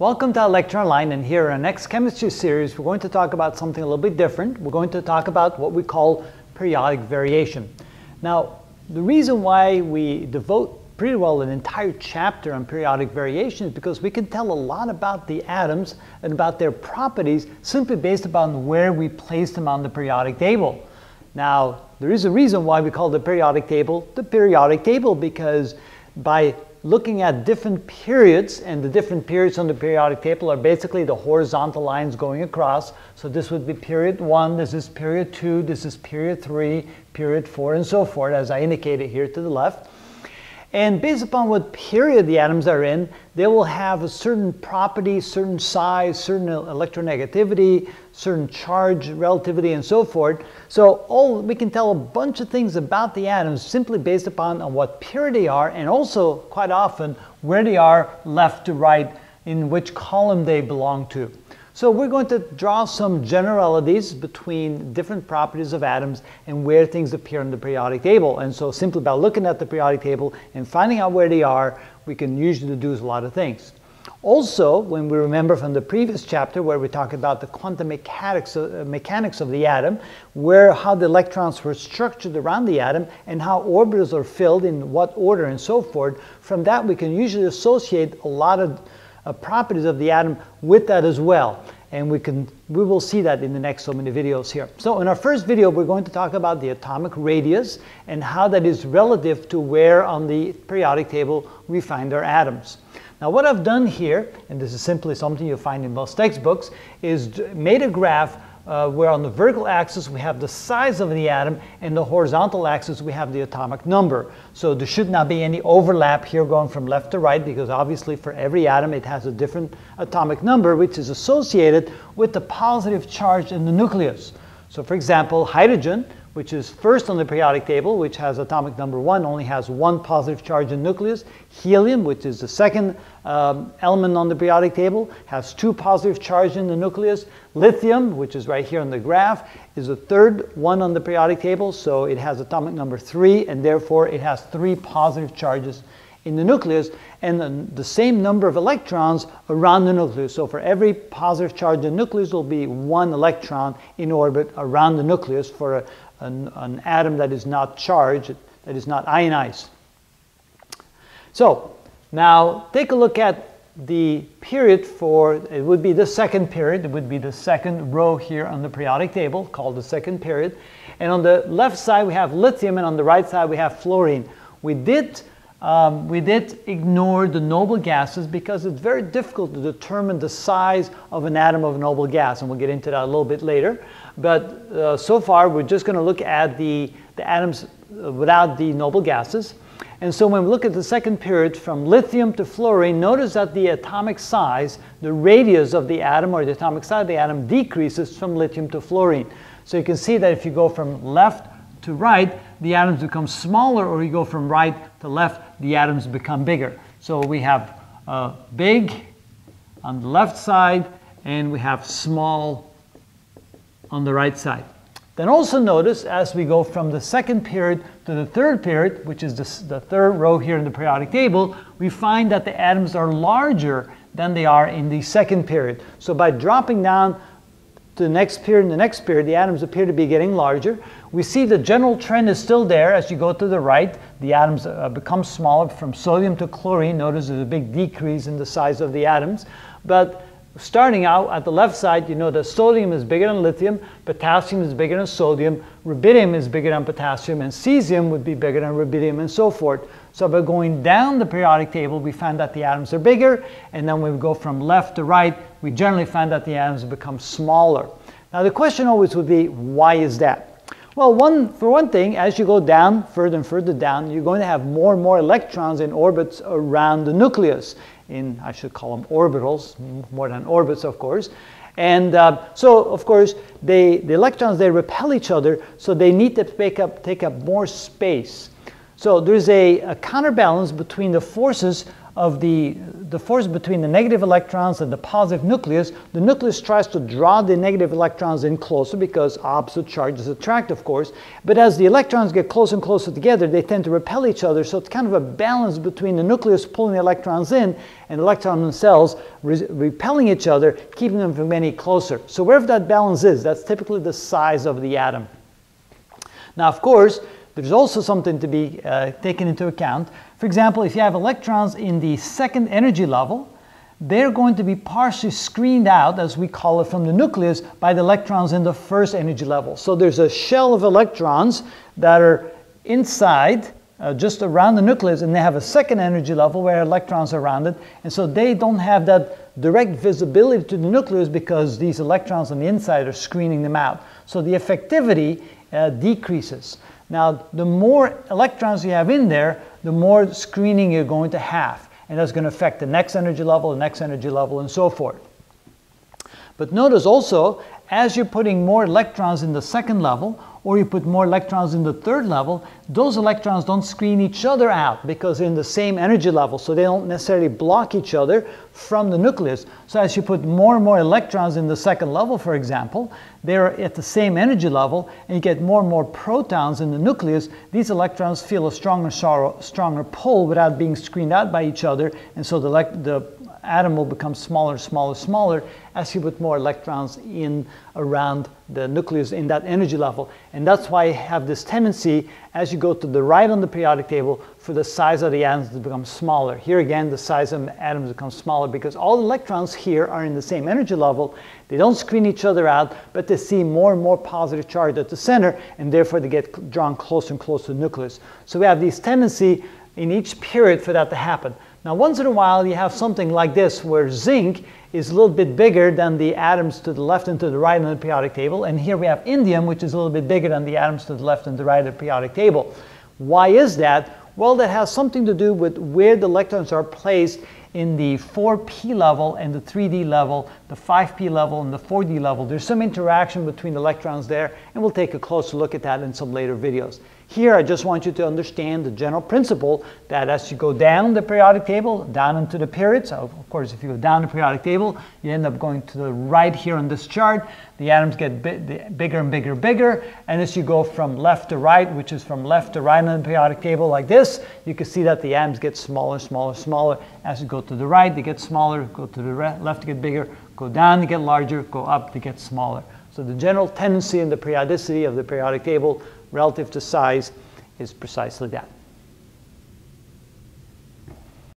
Welcome to ilectureonline and here in our next chemistry series we're going to talk about something a little bit different. We're going to talk about what we call periodic variation. Now the reason why we devote pretty well an entire chapter on periodic variation is because we can tell a lot about the atoms and about their properties simply based upon where we place them on the periodic table. Now there is a reason why we call the periodic table the periodic table because by looking at different periods, and the different periods on the periodic table are basically the horizontal lines going across. So this would be period one, this is period two, this is period three, period four, and so forth, as I indicated here to the left. And based upon what period the atoms are in, they will have a certain property, certain size, certain electronegativity, certain charge relativity, and so forth. So all we can tell a bunch of things about the atoms simply based upon on what period they are, and also quite often where they are left to right, in which column they belong to. So we're going to draw some generalities between different properties of atoms and where things appear in the periodic table. And so simply by looking at the periodic table and finding out where they are, we can usually deduce a lot of things. Also, when we remember from the previous chapter where we talked about the quantum mechanics of, uh, mechanics of the atom, where how the electrons were structured around the atom and how orbitals are filled in what order and so forth, from that we can usually associate a lot of uh, properties of the atom with that as well. And we, can, we will see that in the next so many videos here. So in our first video, we're going to talk about the atomic radius and how that is relative to where on the periodic table we find our atoms. Now what I've done here, and this is simply something you'll find in most textbooks, is made a graph uh, where on the vertical axis we have the size of the atom and the horizontal axis we have the atomic number. So there should not be any overlap here going from left to right because obviously for every atom it has a different atomic number which is associated with the positive charge in the nucleus. So for example, hydrogen which is first on the periodic table, which has atomic number one, only has one positive charge in nucleus. Helium, which is the second um, element on the periodic table, has two positive charges in the nucleus. Lithium, which is right here on the graph, is the third one on the periodic table, so it has atomic number three, and therefore it has three positive charges in the nucleus and the, the, same number of electrons around the nucleus. So for every positive charge in the nucleus will be one electron in orbit around the nucleus for a, an, an atom that is not charged, that is not ionized. So now take a look at the period for, it would be the second period, it would be the second row here on the periodic table called the second period. And on the left side we have lithium and on the right side we have fluorine. We did, um, we did ignore the noble gases because it's very difficult to determine the size of an atom of a noble gas and we'll get into that a little bit later. But uh, so far, we're just going to look at the, the atoms without the noble gases. And so when we look at the second period from lithium to fluorine, notice that the atomic size, the radius of the atom or the atomic size of the atom decreases from lithium to fluorine. So you can see that if you go from left to right, the atoms become smaller, or you go from right to left, the atoms become bigger. So we have uh, big on the left side, and we have small on the right side. Then also notice as we go from the second period to the third period, which is the, the third row here in the periodic table, we find that the atoms are larger than they are in the second period. So by dropping down to the next period and the next period, the atoms appear to be getting larger. We see the general trend is still there as you go to the right. The atoms uh, become smaller from sodium to chlorine. Notice there's a big decrease in the size of the atoms. But starting out at the left side, you know that sodium is bigger than lithium, potassium is bigger than sodium, rubidium is bigger than potassium, and cesium would be bigger than rubidium, and so forth. So by going down the periodic table, we find that the atoms are bigger, and then when we go from left to right, we generally find that the atoms become smaller. Now the question always would be, why is that? Well, one, for one thing, as you go down, further and further down, you're going to have more and more electrons in orbits around the nucleus in, I should call them orbitals, more than orbits, of course. And uh, so, of course, they, the electrons, they repel each other, so they need to take up, take up more space. So there's a, a counterbalance between the forces of the, the force between the negative electrons and the positive nucleus, the nucleus tries to draw the negative electrons in closer because opposite charges attract, of course. But as the electrons get closer and closer together, they tend to repel each other. So it's kind of a balance between the nucleus pulling the electrons in and the electrons themselves re repelling each other, keeping them from getting closer. So wherever that balance is, that's typically the size of the atom. Now, of course, there's also something to be uh, taken into account. For example, if you have electrons in the second energy level, they're going to be partially screened out, as we call it, from the nucleus by the electrons in the first energy level. So there's a shell of electrons that are inside, uh, just around the nucleus, and they have a second energy level where electrons are around it, and so they don't have that direct visibility to the nucleus because these electrons on the inside are screening them out. So the effectivity uh, decreases. Now, the more electrons you have in there, the more screening you're going to have. And that's going to affect the next energy level, the next energy level, and so forth. But notice also, as you're putting more electrons in the second level, or you put more electrons in the third level, those electrons don't screen each other out because they're in the same energy level, so they don't necessarily block each other from the nucleus. So as you put more and more electrons in the second level, for example, they're at the same energy level, and you get more and more protons in the nucleus, these electrons feel a stronger, stronger pull without being screened out by each other, and so the, the atom will become smaller, and smaller, and smaller as you put more electrons in around the nucleus in that energy level. And that's why you have this tendency as you go to the right on the periodic table for the size of the atoms to become smaller. Here again, the size of atoms becomes smaller because all the electrons here are in the same energy level. They don't screen each other out, but they see more and more positive charge at the center, and therefore they get drawn closer and closer to the nucleus. So we have this tendency in each period for that to happen. Now, once in a while, you have something like this where zinc is a little bit bigger than the atoms to the left and to the right on the periodic table. And here we have indium, which is a little bit bigger than the atoms to the left and the right of the periodic table. Why is that? Well, that has something to do with where the electrons are placed in the 4p level and the 3d level, the 5p level and the 4d level. There's some interaction between the electrons there, and we'll take a closer look at that in some later videos. Here, I just want you to understand the general principle that as you go down the periodic table, down into the periods, of course, if you go down the periodic table, you end up going to the right here on this chart. The atoms get bigger and bigger and bigger. And as you go from left to right, which is from left to right on the periodic table like this, you can see that the atoms get smaller, smaller, smaller. As you go to the right, they get smaller. Go to the left, to get bigger. Go down, to get larger. Go up, they get smaller. So the general tendency in the periodicity of the periodic table relative to size is precisely that.